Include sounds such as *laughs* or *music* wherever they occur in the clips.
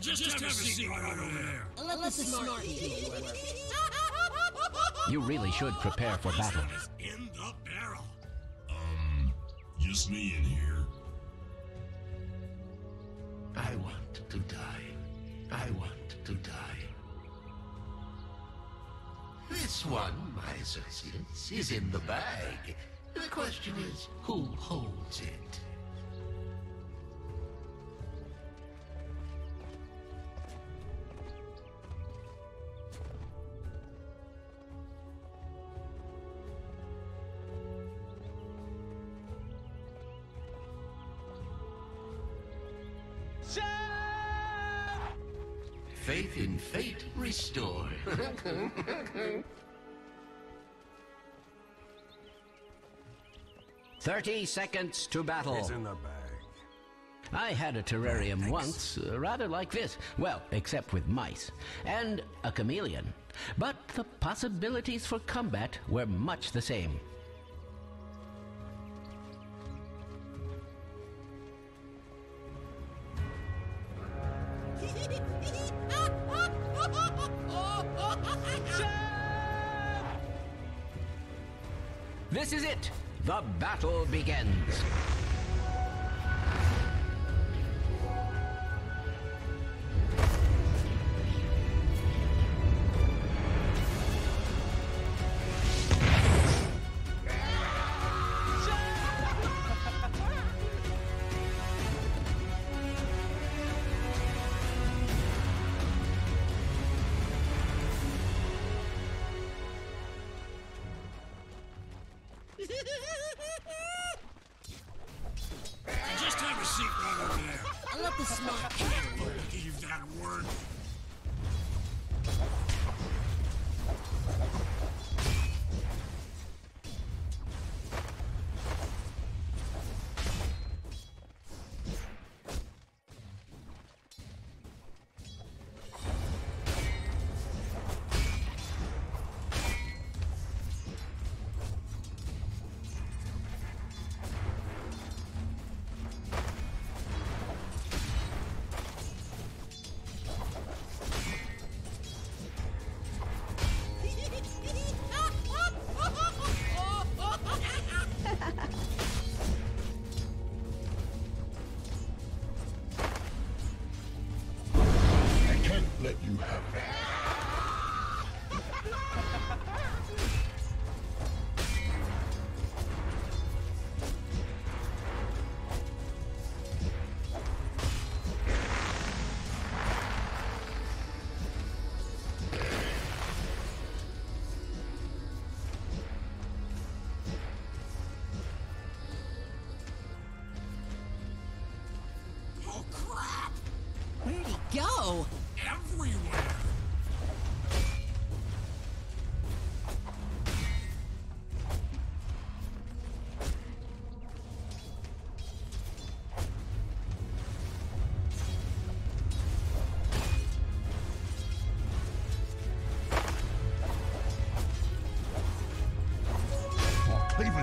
Just, just have a seat right over there. Let the smart people work. *laughs* You really should prepare for battle. Is in the barrel. Um, just me in here. I want to die. I want to die. This one, my associates, is in the bag. The question is, who holds it? 30 seconds to battle. It's in the bag. I had a terrarium once, uh, rather like this. Well, except with mice. And a chameleon. But the possibilities for combat were much the same. *laughs* This is it! The battle begins!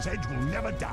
Edge will never die.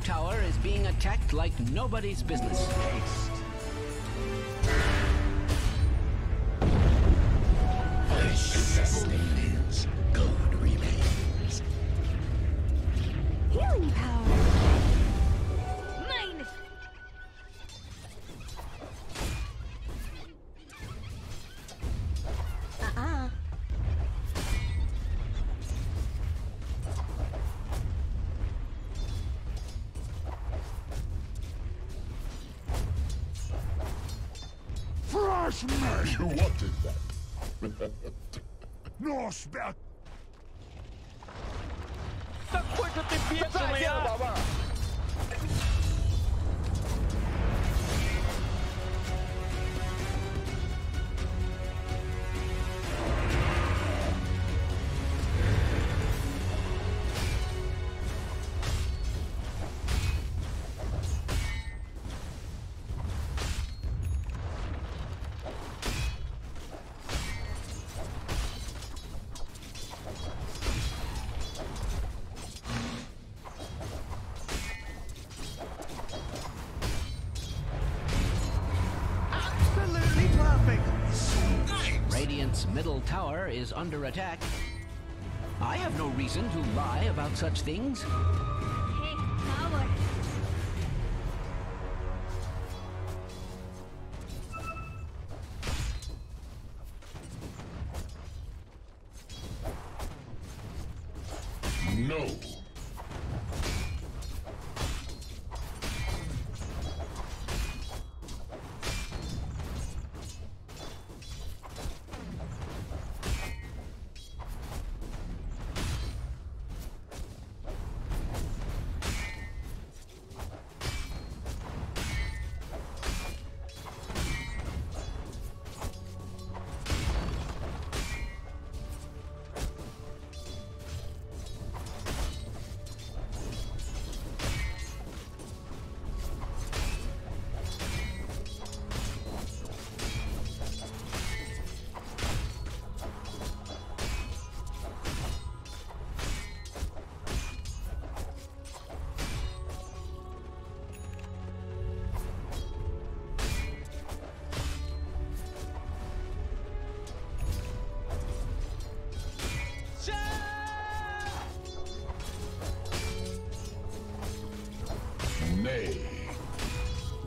Dire's tower is being attacked like nobody's business. Lives, God remains. Healing power. Under attack. I have no reason to lie about such things. No.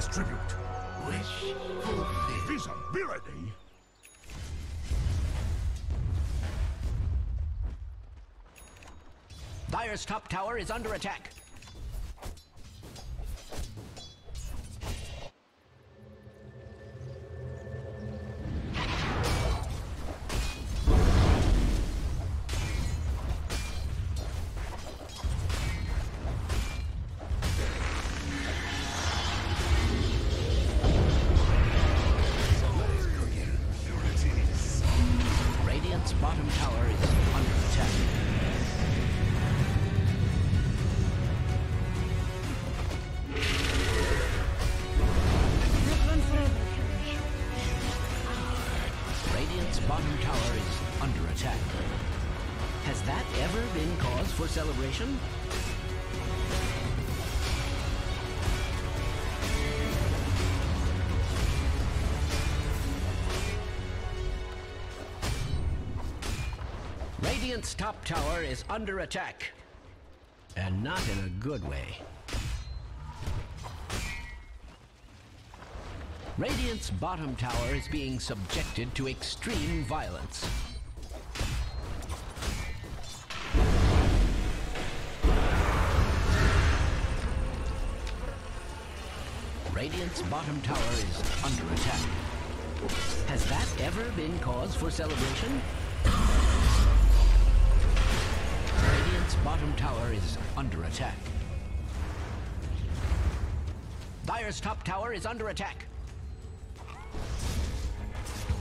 As tribute. Wish fulfilled. Visibility? Dire's top tower is under attack. Radiant's top tower is under attack. And not in a good way. Radiant's bottom tower is being subjected to extreme violence. Radiant's bottom tower is under attack. Has that ever been cause for celebration? Is under attack. Dire's top tower is under attack.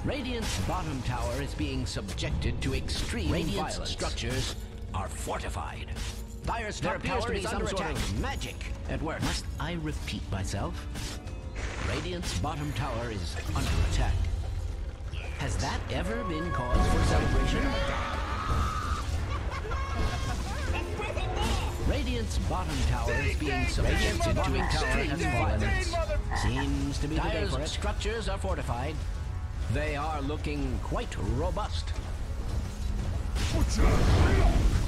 Radiant's bottom tower is being subjected to extreme Radiant's violence. structures are fortified. Dire's top tower is under attack. magic at work. Must I repeat myself? Radiant's bottom tower is under attack. Has that ever been cause for celebration? Radiant's bottom tower is being subjected to extreme violence. Seems to be the for it. structures are fortified. They are looking quite robust. Butcher!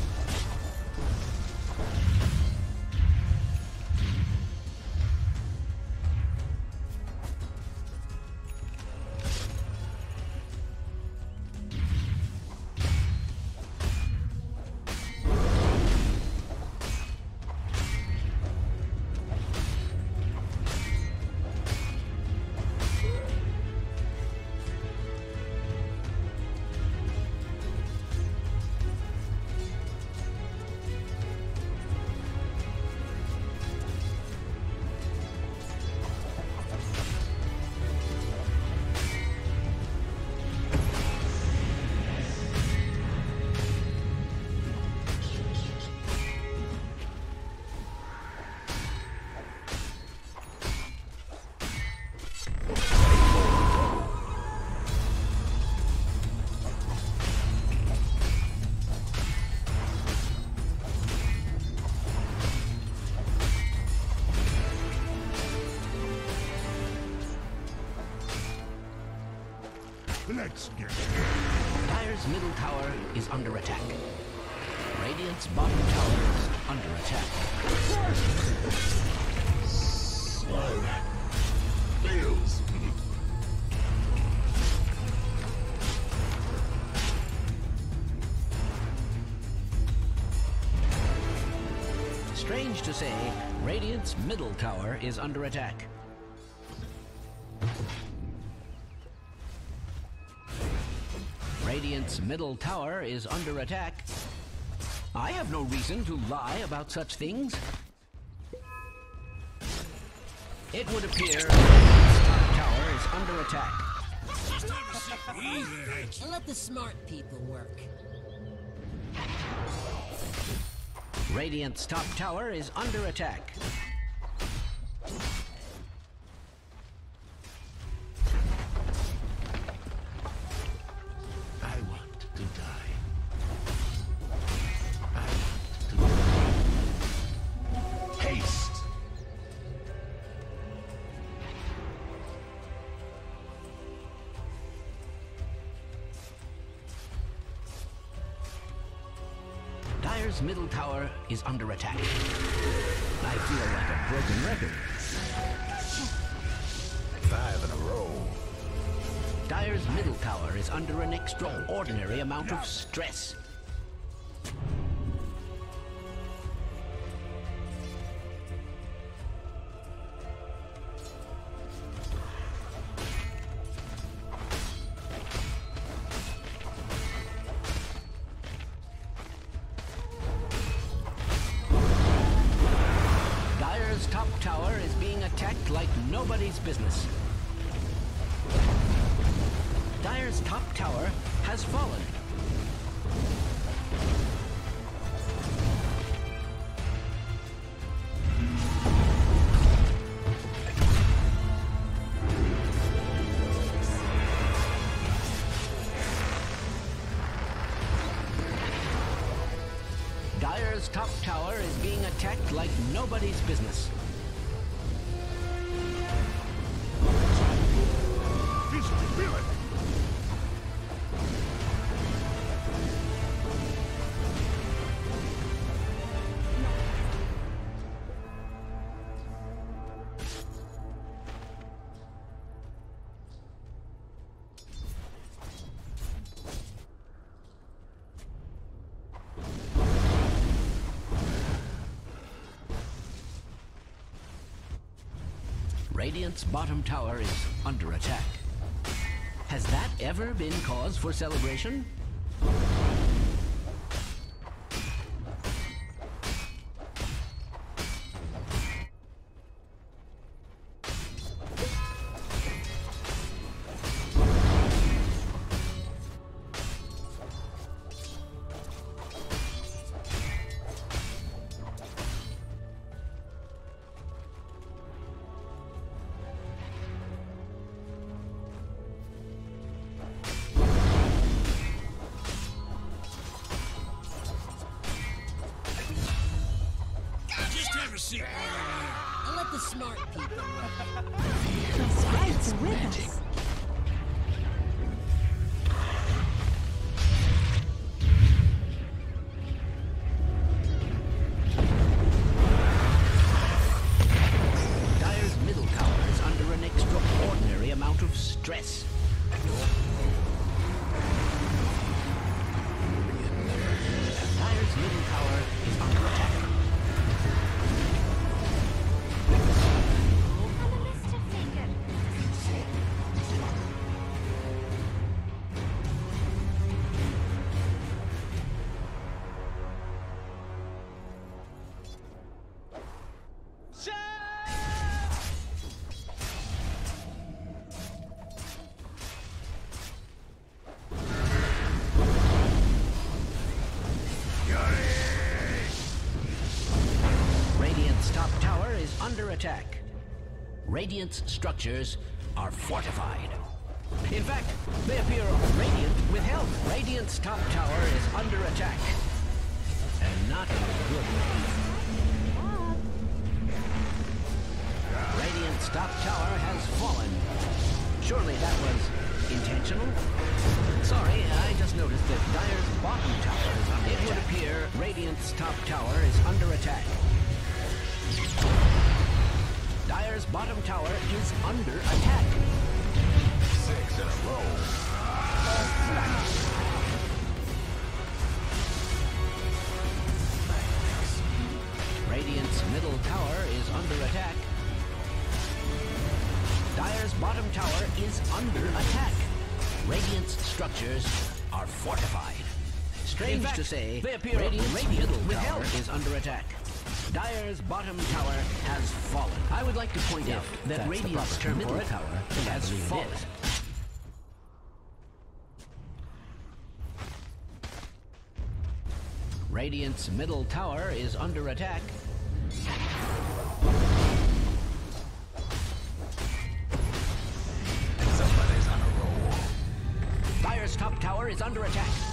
Let's get Dire's middle tower is under attack. Radiant's bottom tower is under attack. Slow. fails. *laughs* *laughs* Strange to say, Radiant's middle tower is under attack. Radiant's middle tower is under attack. I have no reason to lie about such things. It would appear top tower is under attack. Just have a seat. Easy. Let the smart people work. Radiant's top tower is under attack. Dire's middle tower is under an extraordinary amount of stress. Radiant's bottom tower is under attack. Has that ever been cause for celebration? Just have a seat right over there. I'll let the smart people work. The sprites are with us. Radiant's structures are fortified. In fact, they appear radiant with health. Radiant's top tower is under attack. And not in a good way. Radiant's top tower has fallen. Surely that was intentional? Sorry, I just noticed that Dire's bottom tower is under attack. It would appear Radiant's top tower is under attack. Dire's bottom tower is under attack. Six in a row. Radiant's middle tower is under attack. Dire's bottom tower is under attack. Radiant's structures are fortified. Strange fact, to say, they appear Radiant's radiant middle tower is under attack. Dire's bottom tower has fallen. I would like to point out that Radiant's middle tower has fallen. Radiant's middle tower is under attack. Somebody's on a roll. Dire's top tower is under attack.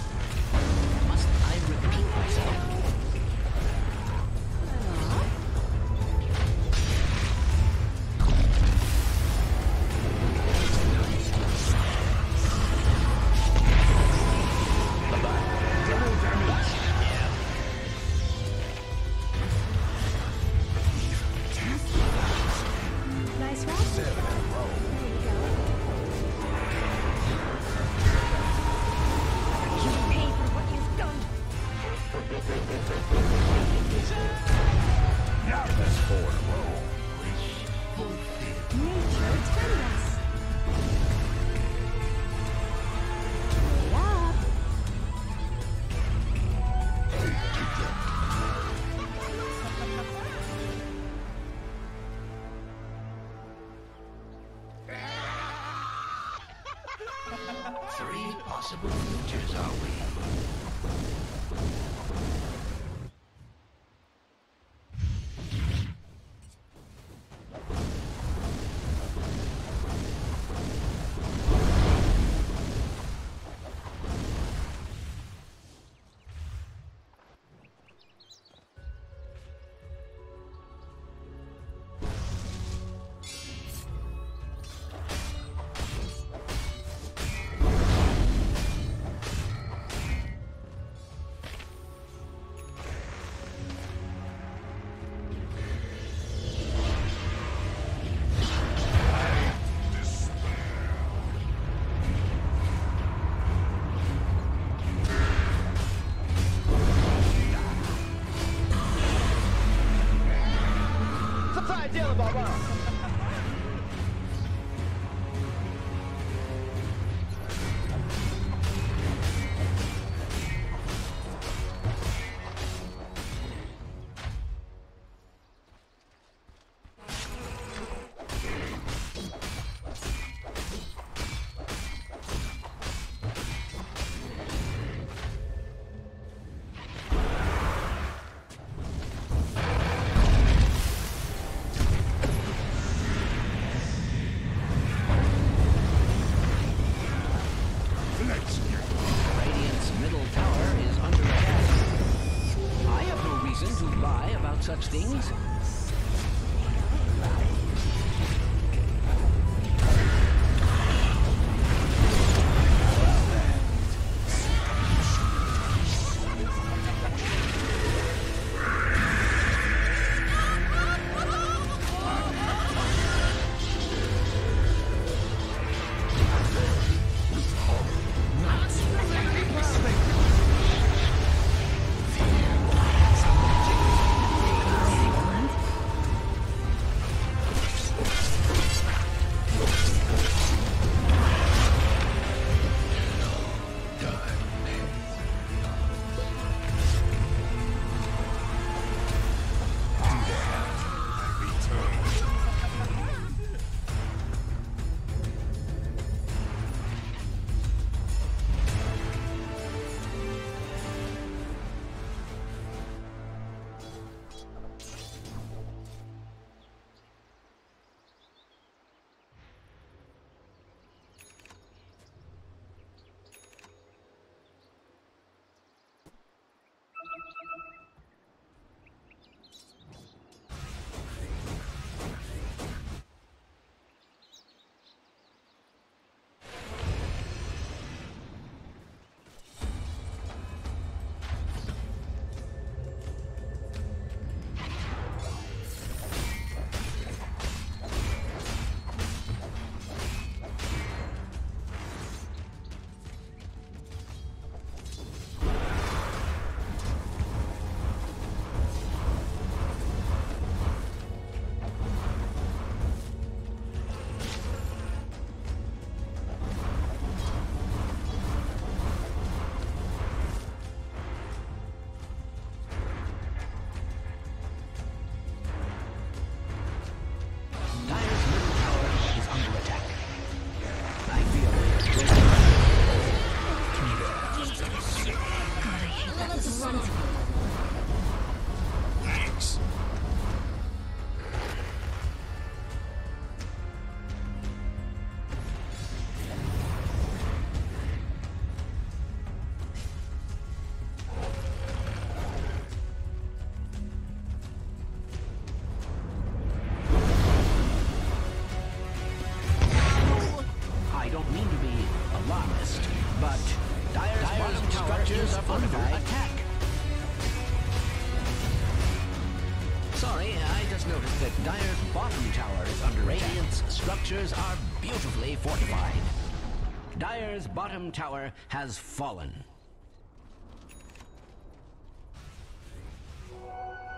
Bottom tower has fallen.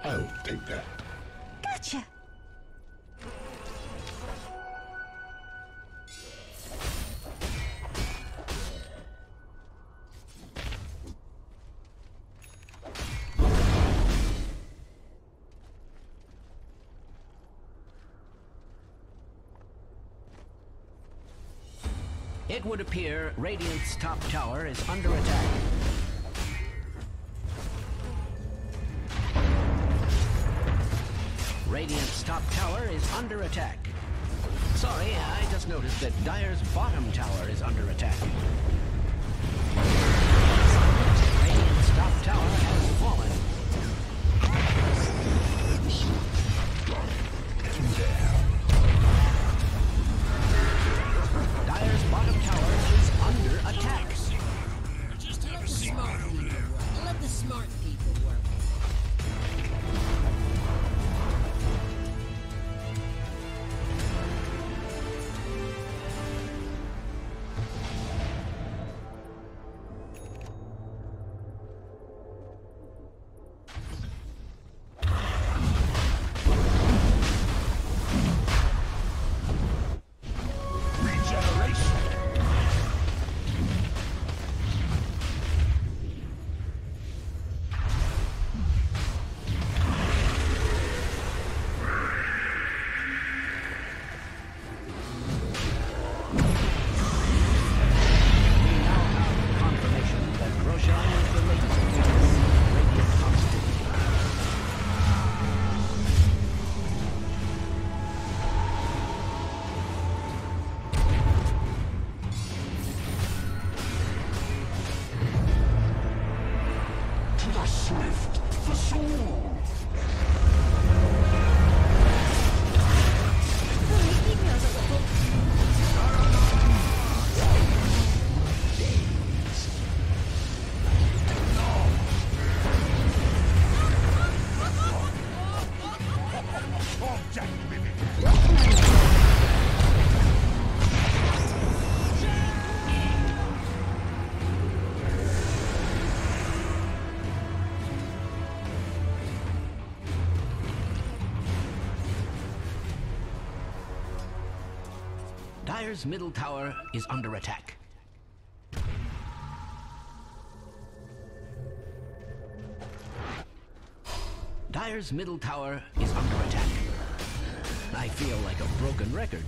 I'll take that. Gotcha. It would appear Radiant's top tower is under attack. Radiant's top tower is under attack. Sorry, I just noticed that Dire's bottom tower is under attack. Radiant's top tower has fallen. Roshan Dire's middle tower is under attack. Dire's middle tower is under attack. I feel like a broken record.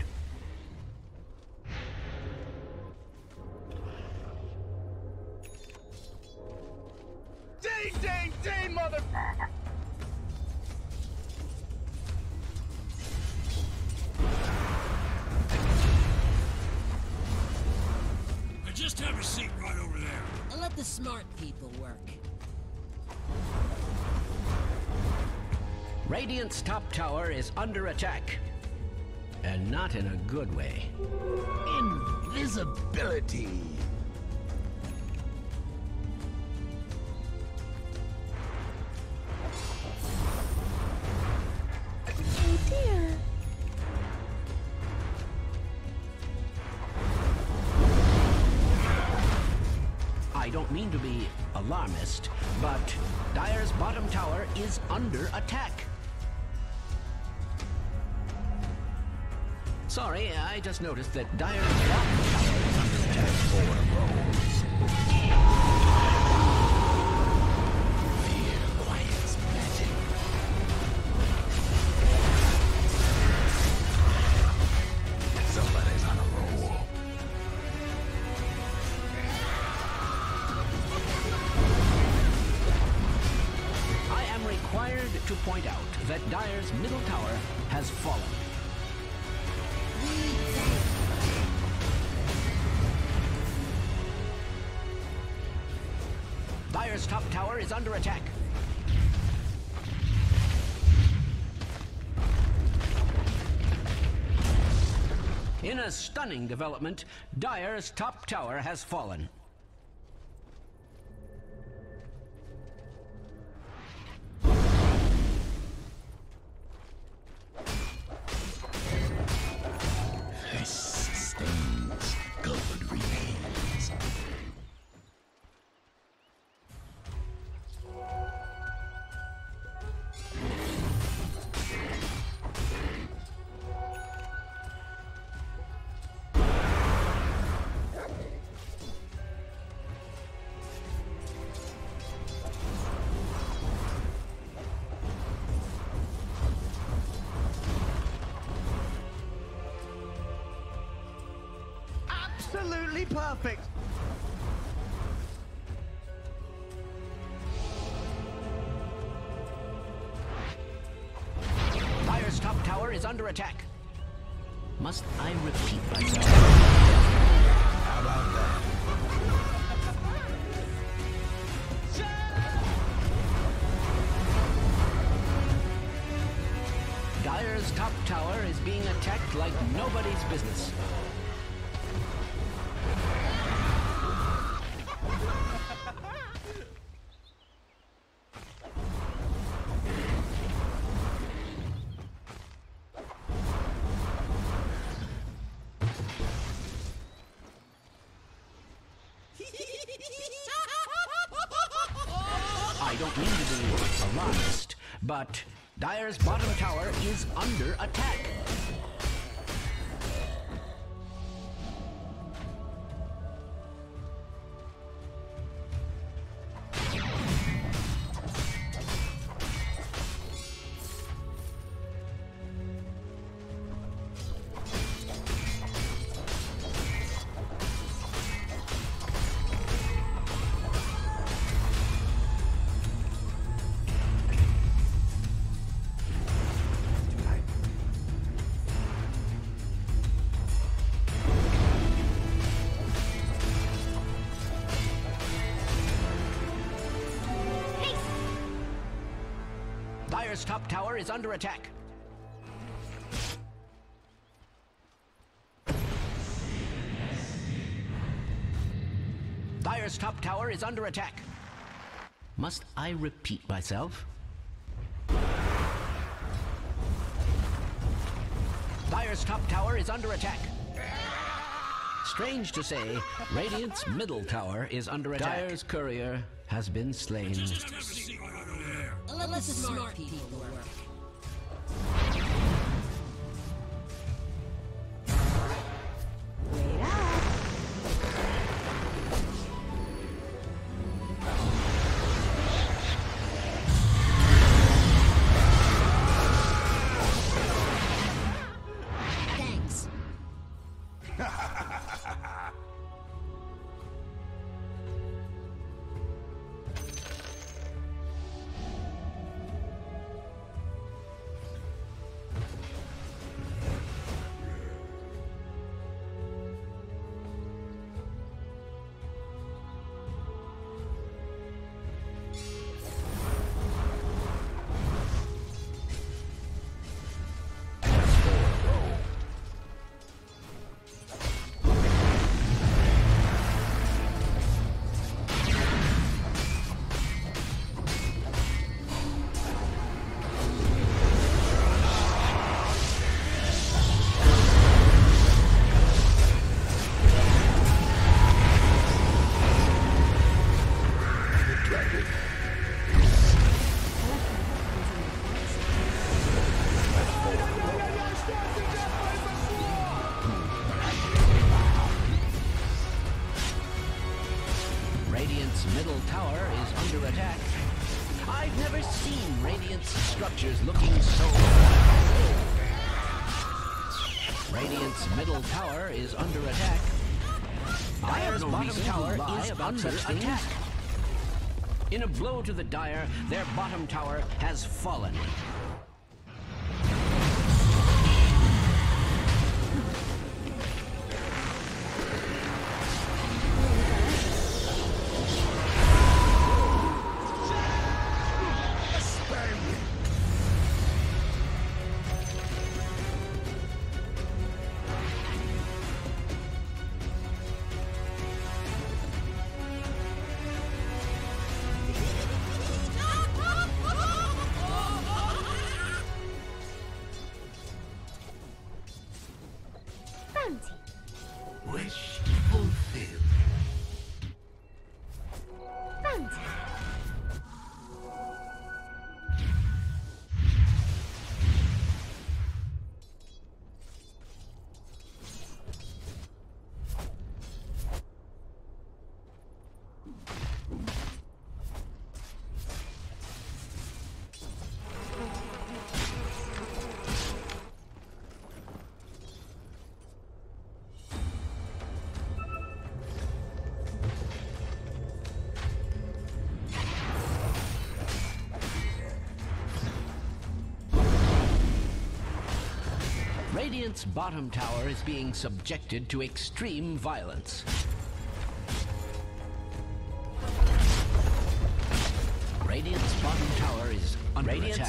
Under attack. And not in a good way. Invisibility. Oh dear. I don't mean to be alarmist, but Dire's bottom tower is under attack. Sorry, I just noticed that Dire's bottom tower is under attack. Quiet's a stunning development, Dire's top tower has fallen. Absolutely perfect. Dire's top tower is under attack. Must I repeat myself? Dire's top tower is being attacked like nobody's business. Don't to be alarmist, but Dire's bottom tower is under attack. Dire's top tower is under attack. Dire's top tower is under attack. Must I repeat myself? Dire's top tower is under attack. Strange to say, Radiant's middle tower is under attack. Dire's courier has been slain. Let the smart people work. Attack. In a blow to the Dire, their bottom tower has fallen. Radiant's bottom tower is being subjected to extreme violence.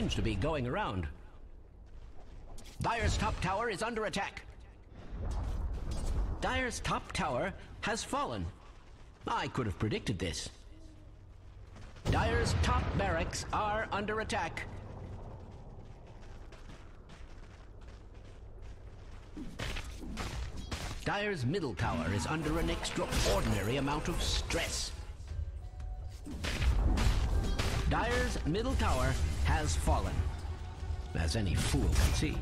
Seems to be going around. Dire's top tower is under attack. Dire's top tower has fallen. I could have predicted this. Dire's top barracks are under attack. Dire's middle tower is under an extraordinary amount of stress. Dire's middle tower has fallen, as any fool can see.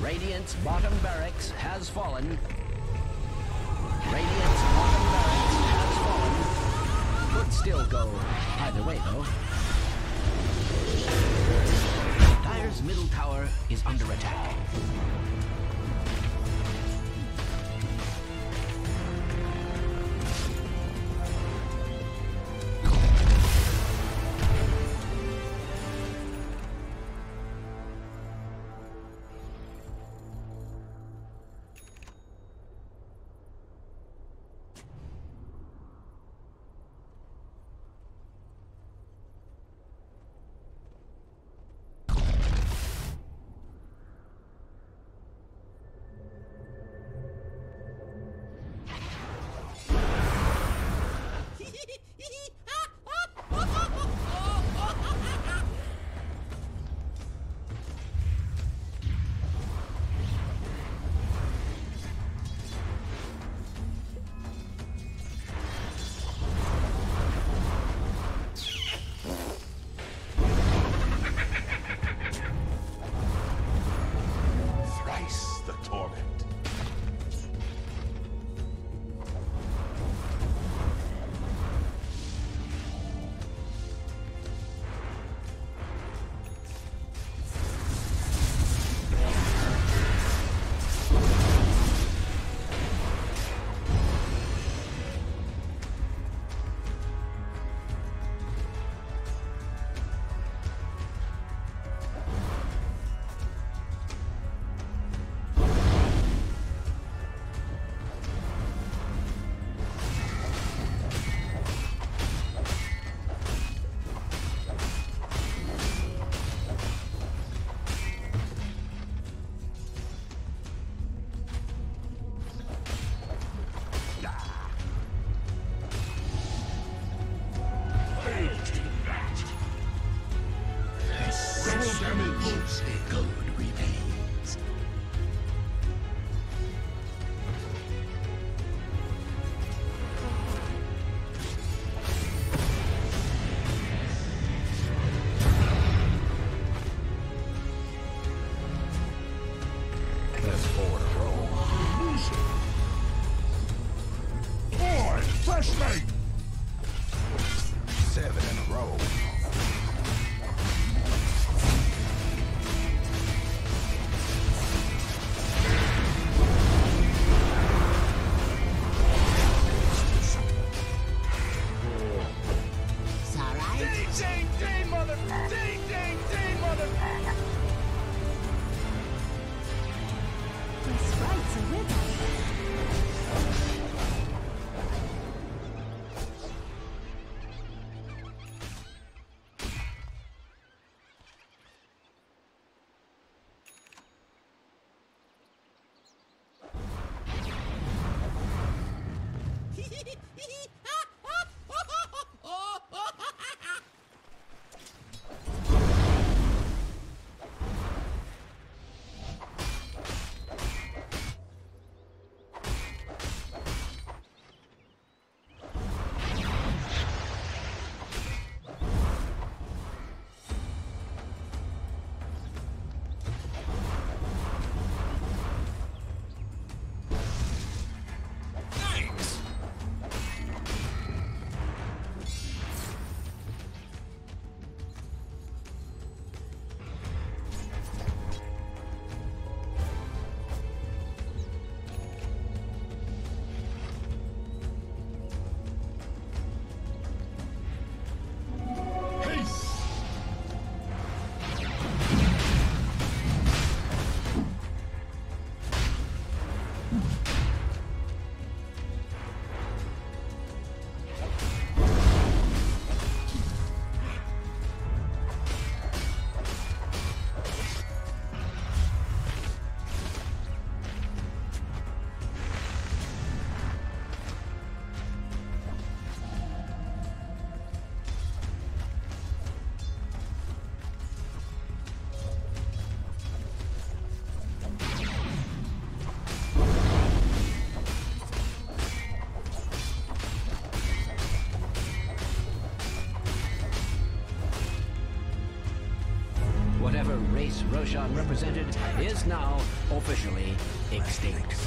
Radiant's bottom barracks has fallen. Radiant's bottom barracks has fallen. Could still go either way, though. Dire's middle tower is under attack. Flashlight! Seven in a row. Hmm. Is now officially extinct.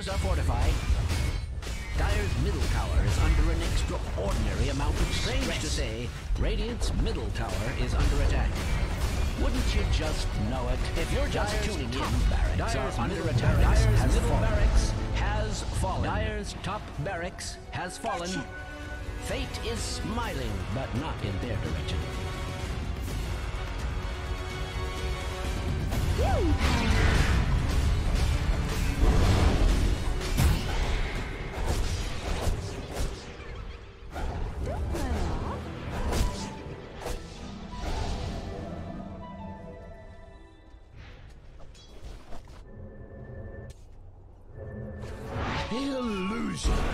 Structures are fortified. Dire's middle tower is under an extraordinary amount of strange to say. Radiant's middle tower is under attack. Wouldn't you just know it? If you're just Dire's tuning top in, barracks Dire's are under attack. Dire's has middle fallen. barracks has fallen. Dire's top barracks has fallen. Fate is smiling, but not in their direction. Illusion!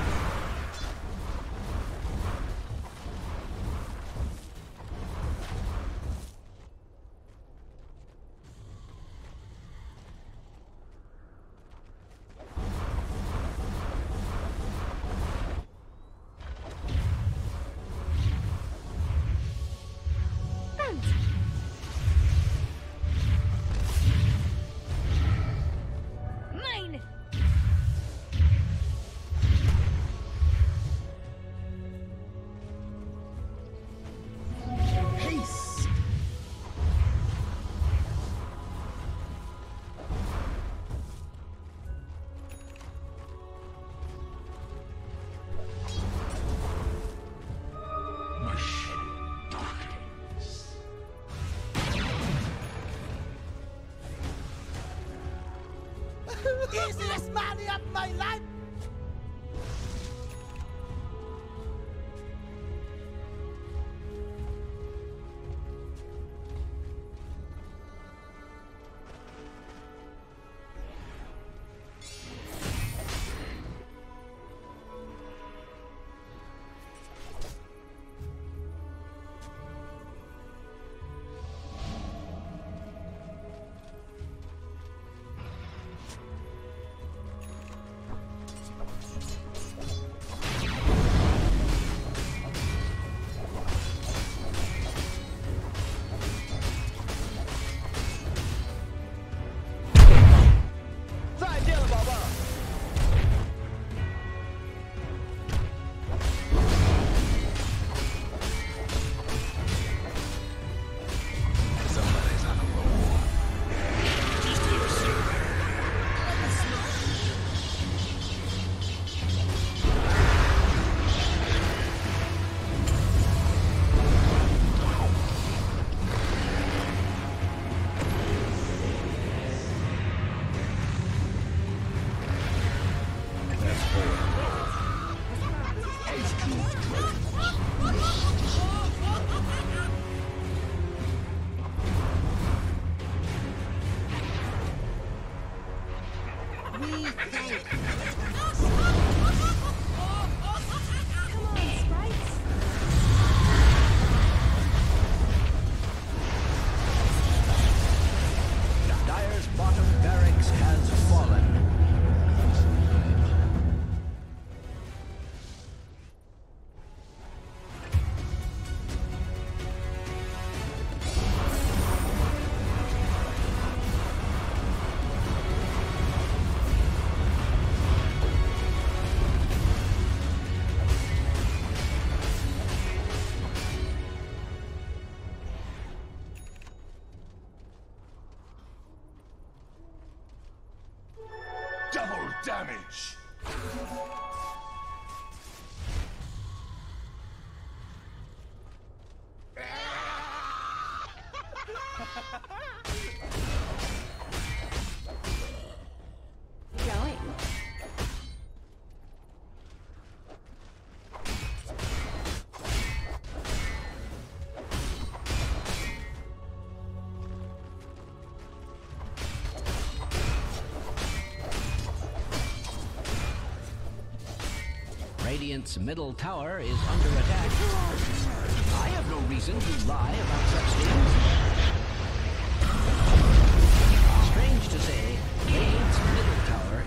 Easiest money of my life! Going. Radiant's middle tower is under attack. I have no reason to lie about such things.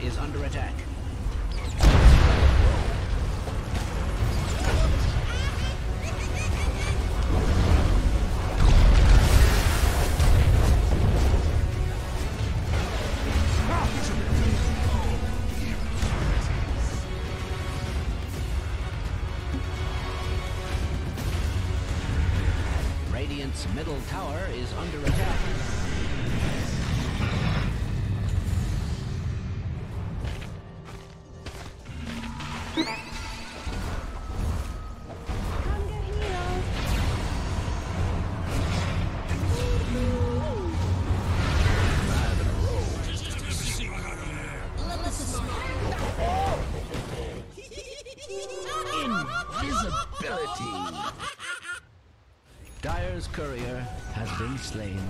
Is under attack. Been slain.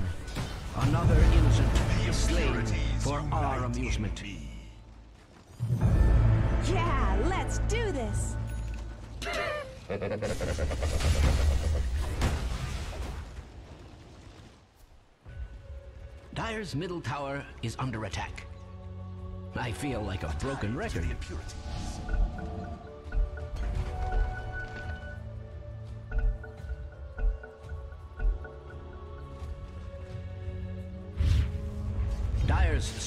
Another innocent is slain for our amusement. Yeah, let's do this. Dire's middle tower is under attack. I feel like a broken record.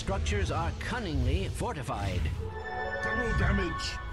Structures are cunningly fortified. Double damage!